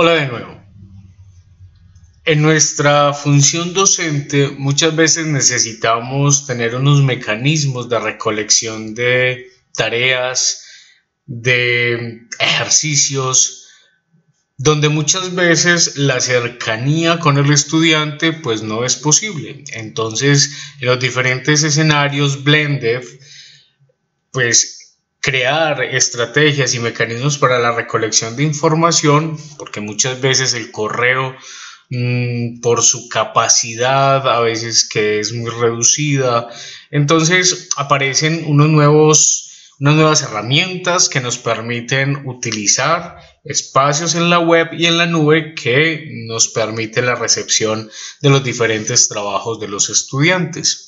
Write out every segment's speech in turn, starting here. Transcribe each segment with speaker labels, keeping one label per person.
Speaker 1: Hola de nuevo. En nuestra función docente muchas veces necesitamos tener unos mecanismos de recolección de tareas, de ejercicios, donde muchas veces la cercanía con el estudiante pues no es posible. Entonces, en los diferentes escenarios blended, pues crear estrategias y mecanismos para la recolección de información, porque muchas veces el correo, mm, por su capacidad, a veces que es muy reducida, entonces aparecen unos nuevos unas nuevas herramientas que nos permiten utilizar espacios en la web y en la nube que nos permiten la recepción de los diferentes trabajos de los estudiantes.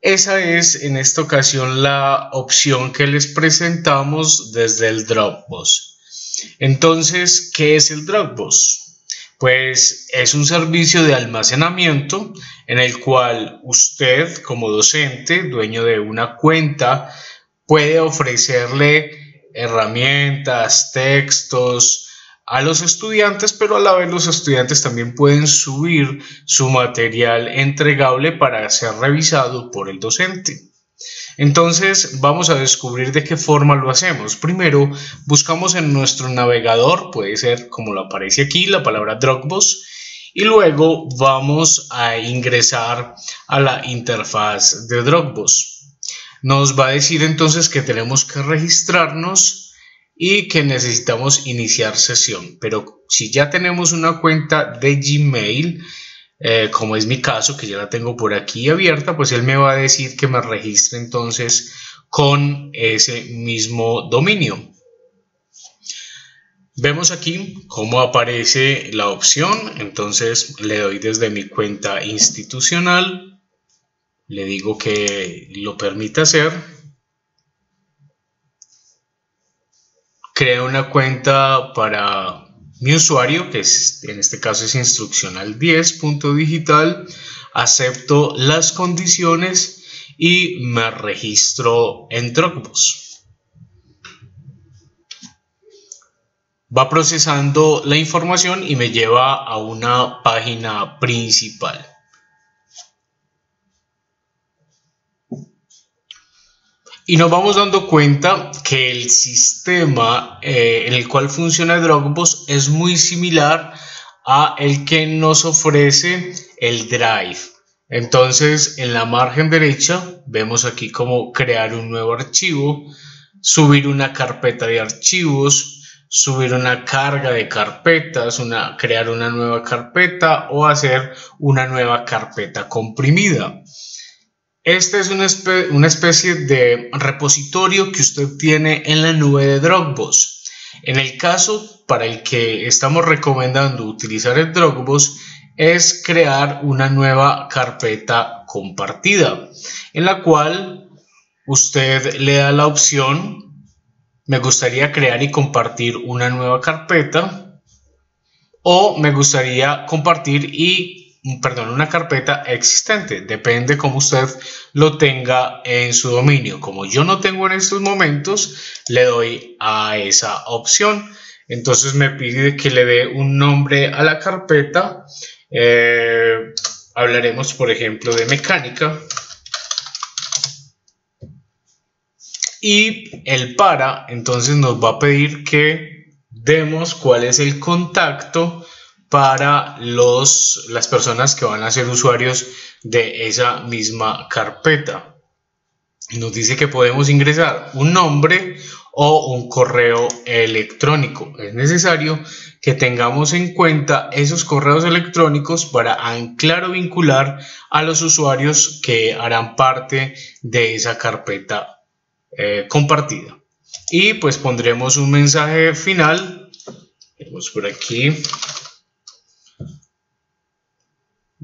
Speaker 1: Esa es en esta ocasión la opción que les presentamos desde el Dropbox. Entonces, ¿qué es el Dropbox? Pues es un servicio de almacenamiento en el cual usted como docente, dueño de una cuenta, puede ofrecerle herramientas, textos, a los estudiantes, pero a la vez los estudiantes también pueden subir su material entregable para ser revisado por el docente. Entonces vamos a descubrir de qué forma lo hacemos. Primero buscamos en nuestro navegador, puede ser como lo aparece aquí, la palabra Dropbox, y luego vamos a ingresar a la interfaz de Dropbox. Nos va a decir entonces que tenemos que registrarnos y que necesitamos iniciar sesión. Pero si ya tenemos una cuenta de Gmail, eh, como es mi caso, que ya la tengo por aquí abierta, pues él me va a decir que me registre entonces con ese mismo dominio. Vemos aquí cómo aparece la opción, entonces le doy desde mi cuenta institucional, le digo que lo permita hacer, creo una cuenta para mi usuario, que es, en este caso es instruccional 10.digital, acepto las condiciones y me registro en Dropbox. Va procesando la información y me lleva a una página principal. Y nos vamos dando cuenta que el sistema eh, en el cual funciona Dropbox es muy similar a el que nos ofrece el Drive. Entonces, en la margen derecha vemos aquí cómo crear un nuevo archivo, subir una carpeta de archivos, subir una carga de carpetas, una, crear una nueva carpeta o hacer una nueva carpeta comprimida. Este es una, especie de repositorio que usted tiene en la nube de Dropbox. En el caso para el que estamos recomendando utilizar el Dropbox es crear una nueva carpeta compartida en la cual usted le da la opción me gustaría crear y compartir una nueva carpeta o me gustaría compartir y perdón, una carpeta existente. Depende cómo usted lo tenga en su dominio. Como yo no tengo en estos momentos, le doy a esa opción. Entonces me pide que le dé un nombre a la carpeta. Eh, hablaremos, por ejemplo, de mecánica. Y el para, entonces nos va a pedir que demos cuál es el contacto para los, las personas que van a ser usuarios de esa misma carpeta. Nos dice que podemos ingresar un nombre o un correo electrónico. Es necesario que tengamos en cuenta esos correos electrónicos para anclar o vincular a los usuarios que harán parte de esa carpeta eh, compartida. Y pues pondremos un mensaje final. Vemos por aquí.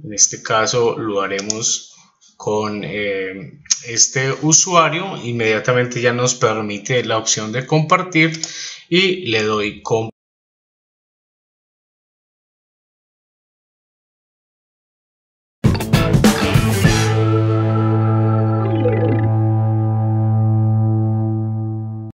Speaker 1: En este caso lo haremos con eh, este usuario. Inmediatamente ya nos permite la opción de compartir y le doy compartir.